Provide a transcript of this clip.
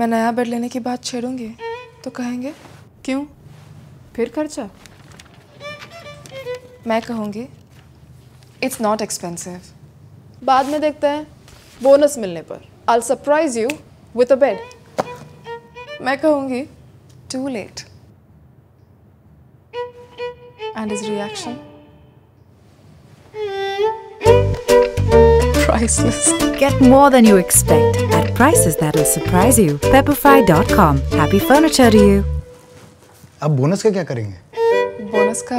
मैं नया बेड लेने की बात छेड़ूँगी तो कहेंगे, क्यों? फिर खर्चा? मैं कहूँगी इट्स नॉट एक्सपेंसिव बाद में देखते हैं बोनस मिलने पर। I surprise you with a bed मैं कहूँगी too late and is reaction priceless. Get more than you expect at prices that'll surprise you. Pepperfry.com. Happy furniture to you. अब bonus का क्या करेंगे बोनस का